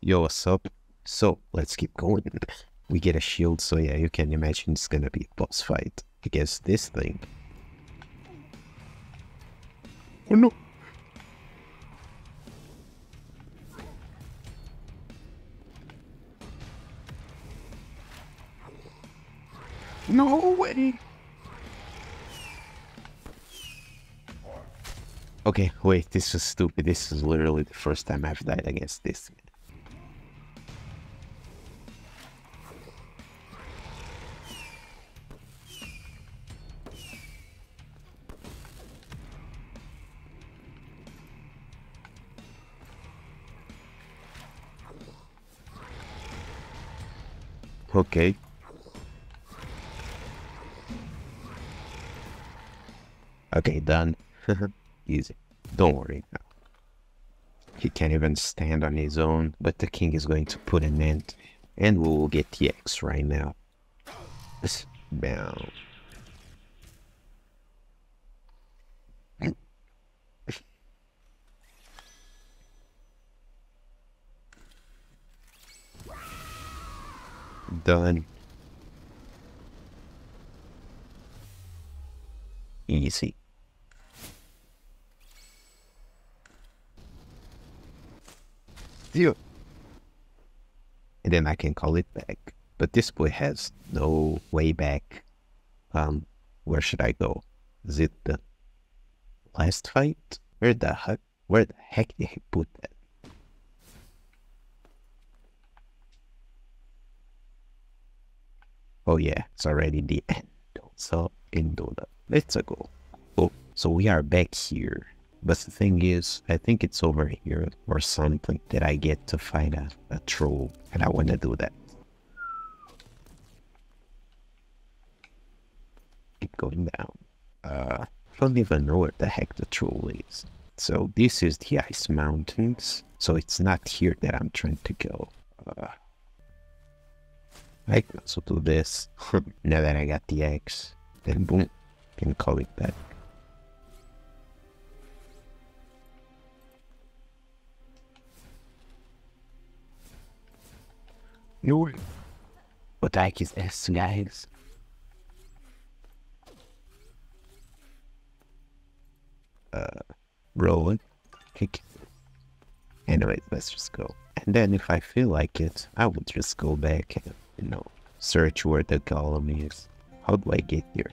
Yo, what's up? So let's keep going. We get a shield, so yeah, you can imagine it's gonna be a boss fight against this thing. Oh no! No way! Okay, wait, this is stupid. This is literally the first time I've died against this. Okay. Okay, done. Easy. Don't worry. He can't even stand on his own, but the king is going to put an end. And we will get the X right now. Bam. Done. Easy. Deal. And then I can call it back. But this boy has no way back. Um, where should I go? Is it the last fight? Where the heck? Where the heck did he put that? Oh yeah, it's already the end. So in Dota. Let's go. Oh, so we are back here. But the thing is, I think it's over here or something that I get to find a, a troll. And I want to do that. Keep going down. Uh, I don't even know where the heck the troll is. So this is the Ice Mountains. So it's not here that I'm trying to go. Uh, I can also do this. now that I got the X, then boom, can call it back. No. The heck is this, guys? Uh, roll kick. Anyways, let's just go. And then if I feel like it, I will just go back and, you know, search where the golem is. How do I get here?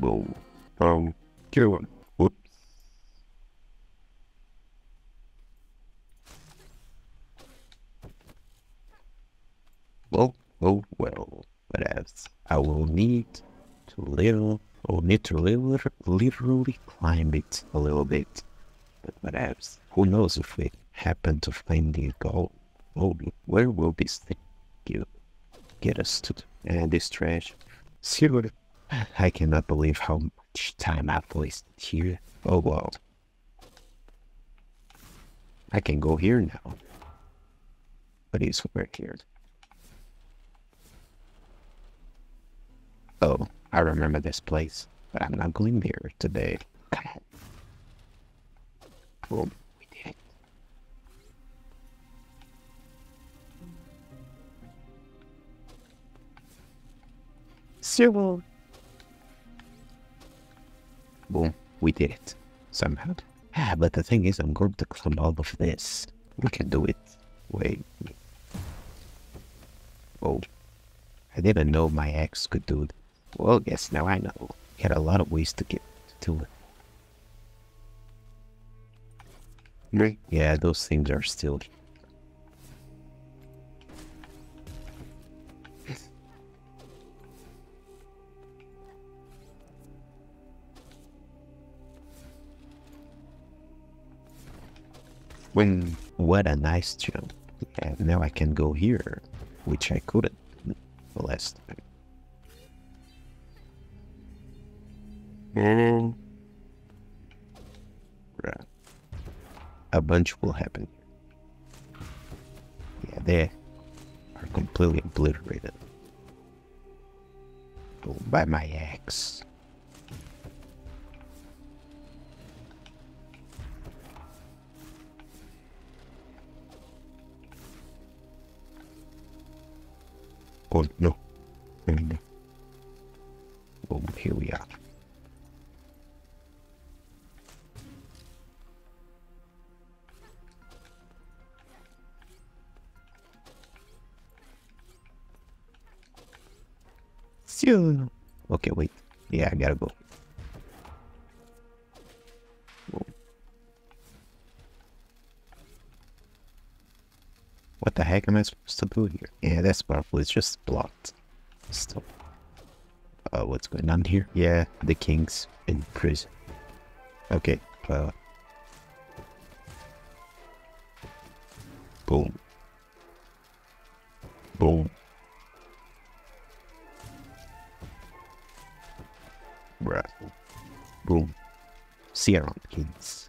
Whoa. Um, kill one. Whoops. Well, well, well, what else? I will need to little, will need to literally climb it a little bit. But else? Who knows if we happen to find the goal? Oh, where will this thing get, us to? And this trash. See I cannot believe how much time I've wasted here. Oh well. I can go here now. But he's over here. Oh, I remember this place, but I'm not going there today. Come on. Boom, we did it. Civil. Boom, we did it. Somehow. Ah, but the thing is, I'm going to climb all of this. We can do it. Wait. Oh. I didn't know my ex could do it. Well, yes, now I know. He had a lot of ways to get to it. Yeah, those things are still When what a nice jump. Yeah, now I can go here, which I couldn't last time. And a bunch will happen. Yeah, they are completely obliterated. Boom, by my axe. Oh no. Oh no. Boom, here we are. Soon. Okay, wait. Yeah, I gotta go. What the heck am I supposed to do here? Yeah, that's powerful. It's just blocked. Stop. Uh, what's going on here? Yeah, the king's in prison. Okay, uh... Bruh. Boom. See you around, kings.